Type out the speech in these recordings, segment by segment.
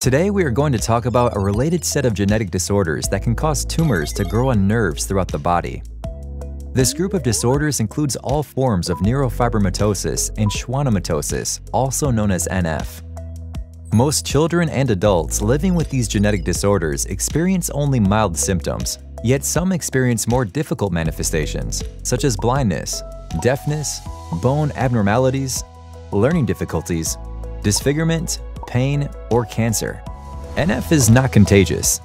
Today we are going to talk about a related set of genetic disorders that can cause tumors to grow on nerves throughout the body. This group of disorders includes all forms of neurofibromatosis and schwannomatosis, also known as NF. Most children and adults living with these genetic disorders experience only mild symptoms, yet some experience more difficult manifestations, such as blindness, deafness, bone abnormalities, learning difficulties, disfigurement, pain, or cancer. NF is not contagious.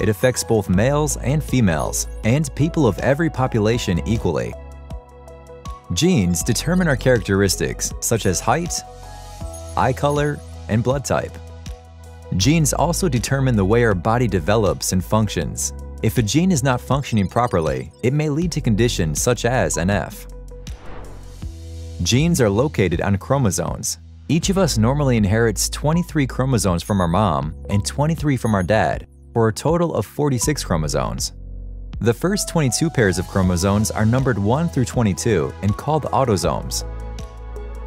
It affects both males and females, and people of every population equally. Genes determine our characteristics, such as height, eye color, and blood type. Genes also determine the way our body develops and functions. If a gene is not functioning properly, it may lead to conditions such as NF. Genes are located on chromosomes. Each of us normally inherits 23 chromosomes from our mom and 23 from our dad, for a total of 46 chromosomes. The first 22 pairs of chromosomes are numbered 1 through 22 and called autosomes.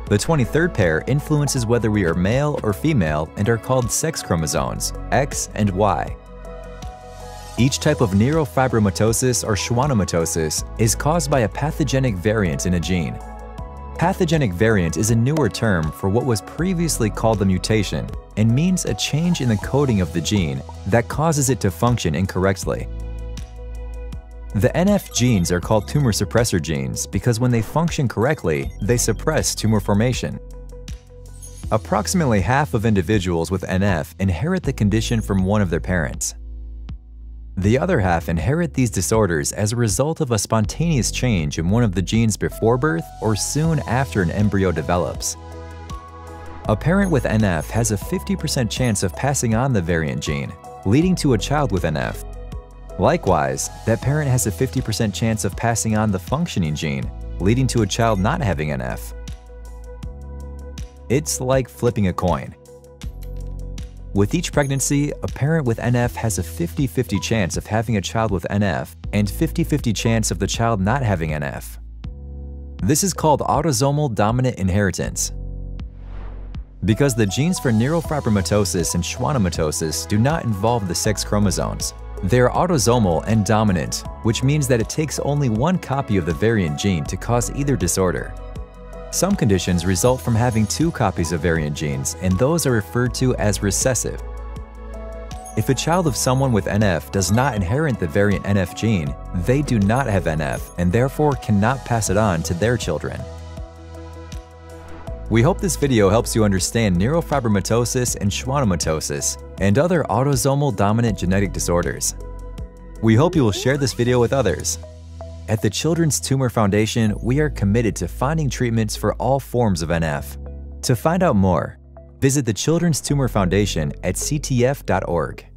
The 23rd pair influences whether we are male or female and are called sex chromosomes, X and Y. Each type of neurofibromatosis or schwannomatosis is caused by a pathogenic variant in a gene. Pathogenic variant is a newer term for what was previously called the mutation and means a change in the coding of the gene that causes it to function incorrectly. The NF genes are called tumor suppressor genes because when they function correctly, they suppress tumor formation. Approximately half of individuals with NF inherit the condition from one of their parents. The other half inherit these disorders as a result of a spontaneous change in one of the genes before birth or soon after an embryo develops. A parent with NF has a 50% chance of passing on the variant gene, leading to a child with NF. Likewise, that parent has a 50% chance of passing on the functioning gene, leading to a child not having NF. It's like flipping a coin. With each pregnancy, a parent with NF has a 50-50 chance of having a child with NF and 50-50 chance of the child not having NF. This is called autosomal dominant inheritance. Because the genes for neurofibromatosis and schwannomatosis do not involve the sex chromosomes, they are autosomal and dominant, which means that it takes only one copy of the variant gene to cause either disorder. Some conditions result from having two copies of variant genes, and those are referred to as recessive. If a child of someone with NF does not inherit the variant NF gene, they do not have NF and therefore cannot pass it on to their children. We hope this video helps you understand neurofibromatosis and schwannomatosis and other autosomal dominant genetic disorders. We hope you will share this video with others. At the Children's Tumor Foundation, we are committed to finding treatments for all forms of NF. To find out more, visit the Children's Tumor Foundation at ctf.org.